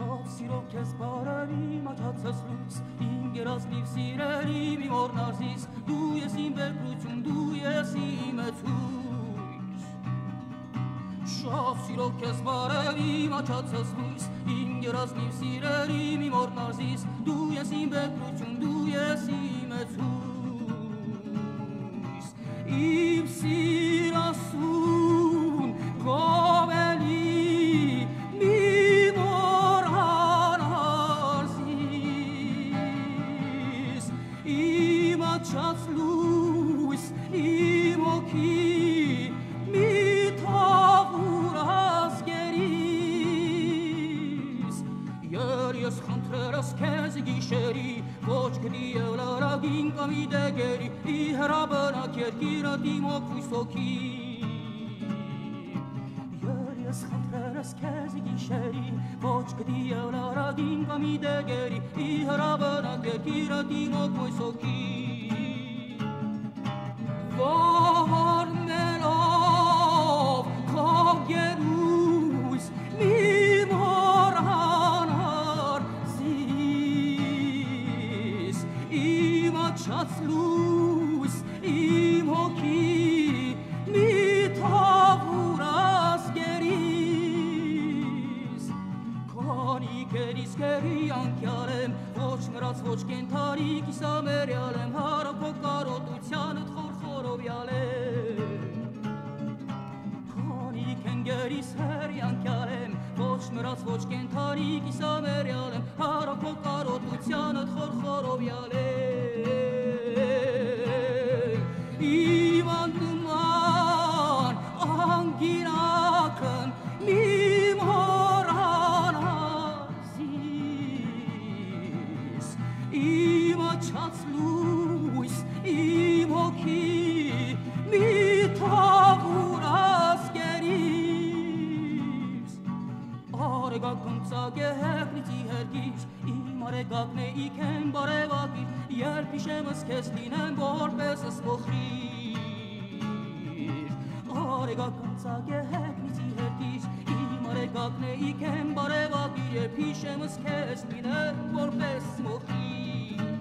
Շատ սիրով քեզ բարերի մաչացած լույս Իմ գերազնիվ սիրելի մի մորնարզիս Դու ես իմ բեկրություն, դու ես իմ էցույս Շատ սիրով քեզ բարերի մաչացած լույս Իմ գերազնիվ սիրելի մի մորնարզիս Դու ես իմ բեկրություն, դու ես իմ էցույս Իմ սիրասուն laszkázik iseri, Kocskdi eulara ginka midegeri, Ihrabana kérkira timok fuszoki. Jöjjössz hatra laszkázik iseri, Kocskdi eulara ginka midegeri, Ihrabana kérkira timok fuszoki. Իմ աչած լույս իմ հոգի մի թավուր ազգերիս քանի կերիս կերի անկյալ եմ ոչ մրած ոչ կենթարի կիսամերյալ եմ հարապո կարոտությանդ խորխորովյալ եմ Քանի կենգերիս հերյանքյալ եմ ոչ մրած ոչ կենթարի կիսամերյալ եմ հարապո կարոտությանդ խորխորովյալ եմ անգինակն մի մորանազիս Իմ աչած լույս, իմ հոգի մի թավուր ազգերիս Արեգակ կնցակ է հեղնիցի հերգիր, իմ արեգակն է իքեն բարևակիր, երբ իշեմս կեզ լինեմ որպեսս փոխրիր Արեգակ կնցակ է հեղնիցի հերգիր, իմ արեգակն է իքեն բարևակիր, երբ իշեմս կեզ լինեմ որպես մոխրիր